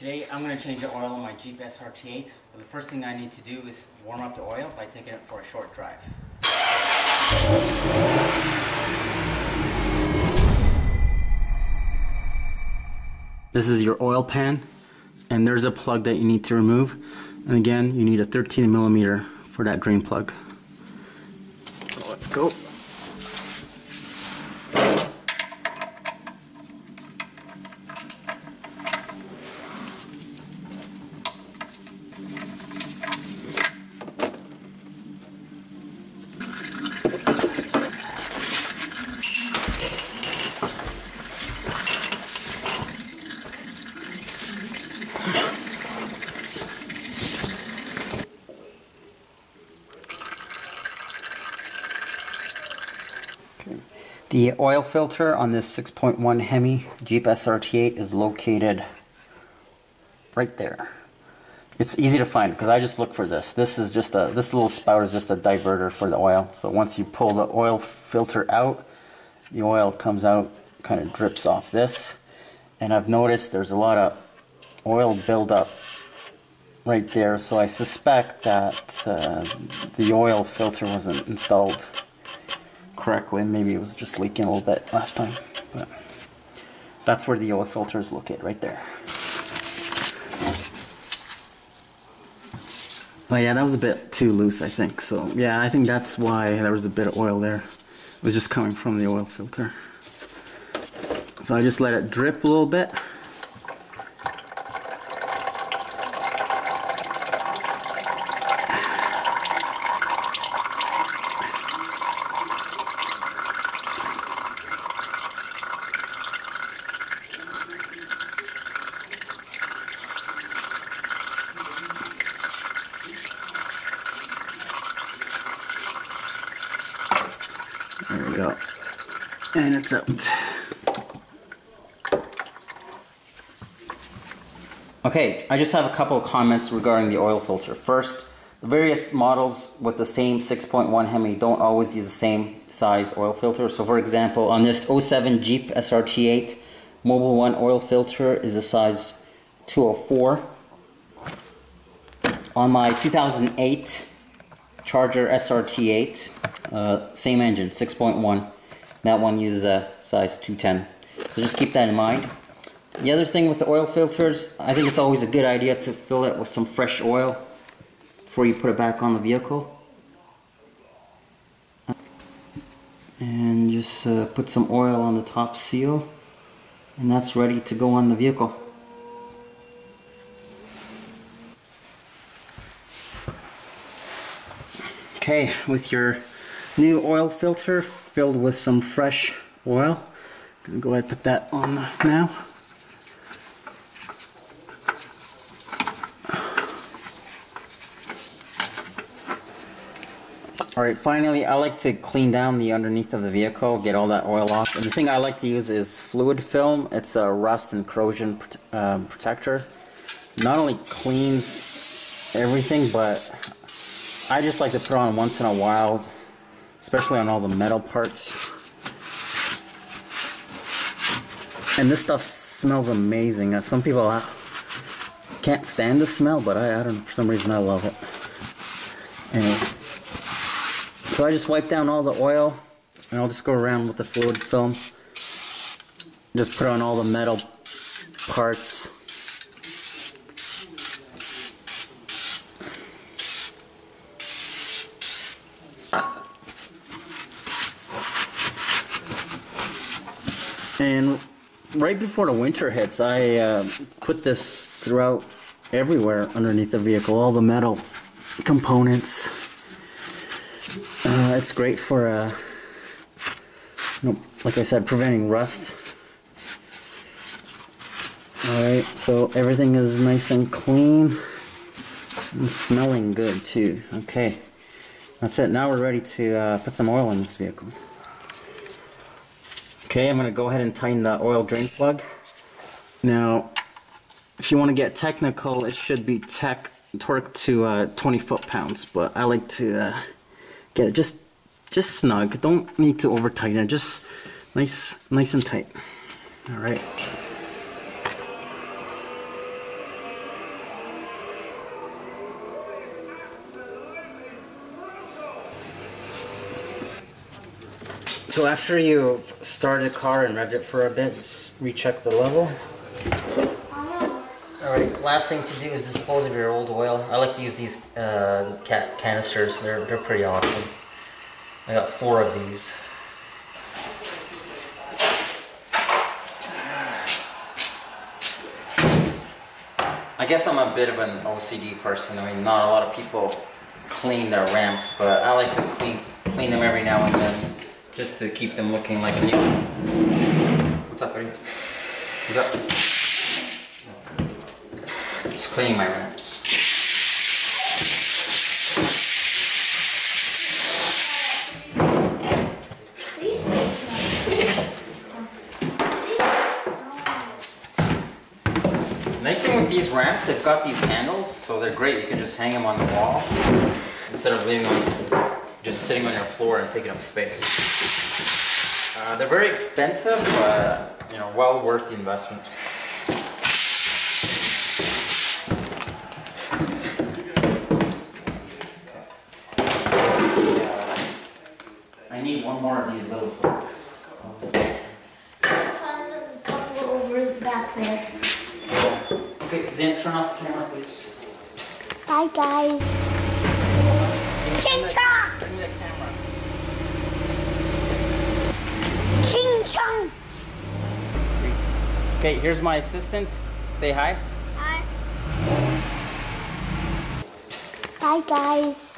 Today I'm going to change the oil on my Jeep SRT8, but the first thing I need to do is warm up the oil by taking it for a short drive. This is your oil pan, and there's a plug that you need to remove. And again, you need a 13 millimeter for that drain plug. So let's go. The oil filter on this 6.1 Hemi Jeep SRT8 is located right there. It's easy to find because I just look for this. This is just a this little spout is just a diverter for the oil. So once you pull the oil filter out, the oil comes out, kind of drips off this. And I've noticed there's a lot of oil buildup right there. So I suspect that uh, the oil filter wasn't installed correctly. Maybe it was just leaking a little bit last time. But that's where the oil filter is located, right there. Oh yeah, that was a bit too loose, I think. So yeah, I think that's why there was a bit of oil there. It was just coming from the oil filter. So I just let it drip a little bit. There we go. And it's out. Okay, I just have a couple of comments regarding the oil filter. First, the various models with the same 6.1 Hemi don't always use the same size oil filter. So for example, on this 07 Jeep SRT8, Mobil 1 oil filter is a size 204. On my 2008 Charger SRT8, uh, same engine, 6.1. That one uses a size 210. So just keep that in mind. The other thing with the oil filters, I think it's always a good idea to fill it with some fresh oil before you put it back on the vehicle. And just uh, put some oil on the top seal and that's ready to go on the vehicle. Okay, with your new oil filter filled with some fresh oil, I'm gonna go ahead and put that on now. Alright, finally I like to clean down the underneath of the vehicle, get all that oil off. And the thing I like to use is fluid film. It's a rust and corrosion um, protector. Not only cleans everything, but I just like to put on once in a while, especially on all the metal parts. And this stuff smells amazing. Uh, some people uh, can't stand the smell, but I, I don't know, for some reason I love it. Anyways, so I just wipe down all the oil, and I'll just go around with the fluid film. Just put on all the metal parts. And right before the winter hits, I uh, put this throughout everywhere underneath the vehicle, all the metal components. Uh, it's great for, uh, you know, like I said, preventing rust. Alright, so everything is nice and clean and smelling good too. Okay, that's it. Now we're ready to uh, put some oil in this vehicle. Okay, I'm going to go ahead and tighten the oil drain plug. Now, if you want to get technical, it should be tech torque to uh, 20 foot-pounds, but I like to uh, get it just just snug. Don't need to over tighten it, just nice, nice and tight. All right. So after you start the car and rev it for a bit, recheck the level. Alright, last thing to do is dispose of your old oil. I like to use these uh, canisters, they're, they're pretty awesome. I got four of these. I guess I'm a bit of an OCD person. I mean, not a lot of people clean their ramps, but I like to clean clean them every now and then, just to keep them looking like new. What's up, buddy? What's up? Just cleaning my ramps. Nice thing with these ramps, they've got these handles, so they're great. You can just hang them on the wall instead of leaving them just sitting on your floor and taking up space. Uh, they're very expensive, but you know, well worth the investment. I need one more of these little hooks. found a couple over back there. Okay, Zan, turn off the camera, please. Bye, guys. Ching chong! Bring me the camera. Ching chong! Okay, here's my assistant. Say hi. Hi. Bye, guys.